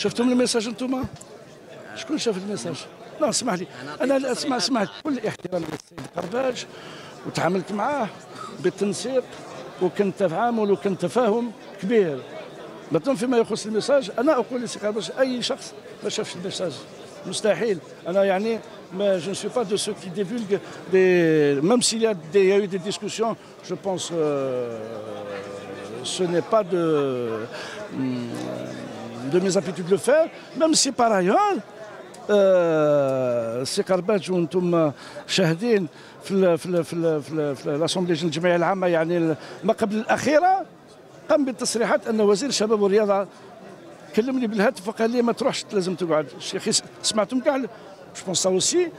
شفتم الميساج انتم شكون شاف الميساج لا اسمح لي انا لا اسمع اسمع كل احترام للسيد قرباج وتعاملت معاه بالتنسيق وكان تفاعل وكان تفاهم كبير مثلا فيما يخص الميساج انا اقول للسيد قرباج اي شخص ما شافش الميساج مستحيل انا يعني mais je ne suis pas de ceux qui divulguent des. Même s'il y, a des- il y a eu des discussions, je pense que ce n'est pas de, de mes habitudes de le faire, même si par ailleurs, آه، سي قرباج وأنتم شاهدين في في في في, ال في الاسامبلي الجمعيه العامه يعني ما قبل الاخيره قام بالتصريحات ان وزير الشباب والرياضه كلمني بالهاتف وقال لي ما تروحش لازم تقعد شيخي سمعتم كاع جو بونس اوسي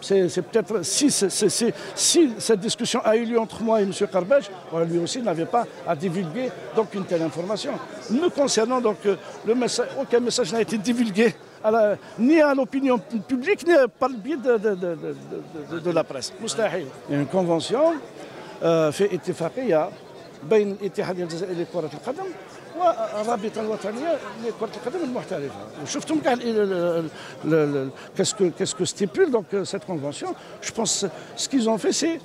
C'est peut-être si, cette discussion a eu lieu entre moi et M. Carbage, lui aussi n'avait pas à divulguer donc une telle information. Me concernant donc euh, le message, aucun message n'a été divulgué ni à l'opinion publique ni par le biais de, la presse. Il y a une convention euh, fait il y a بين الاتحادية الجزائرية لكرة القدم والرابطة الوطنية لكرة القدم المحترفة وشفتم كاع qu'est-ce que qu'est-ce que stipule donc euh, cette convention je pense ce qu'ils ont fait c'est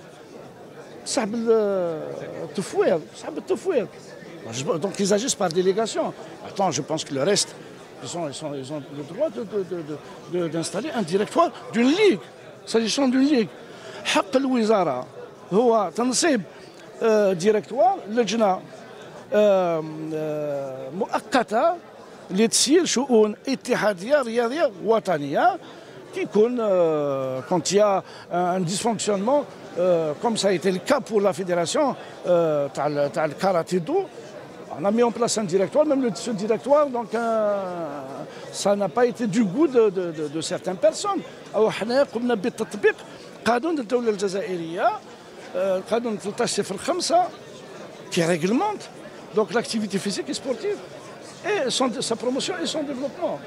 سحب التفويض سحب التفويض donc ils agissent par délégation attends je pense que le reste ils ont, ils sont- ils ont le droit de- de- de- de- de- d'installer un directoire d'une ligue s'agissant d'une ligue حق الوزارة هو تنصيب آه، ديريكتوار لجنة آه، آه، مؤقتة لتسيير شؤون اتحادية رياضية وطنية qui يكون euh, quand il y a un dysfonctionnement euh, comme ça a été le cas pour la fédération euh, تاع تاع الكاراتيه دو on a mis en place un directoire, même le, ce directoire, donc euh, ça n'a pas été du goût de, de, de, de certaines personnes. قمنا بتطبيق قانون الدولة الجزائرية آه، قانون 13 صفر 5 qui réglemente donc l'activité physique et sportive et son- sa promotion et son développement.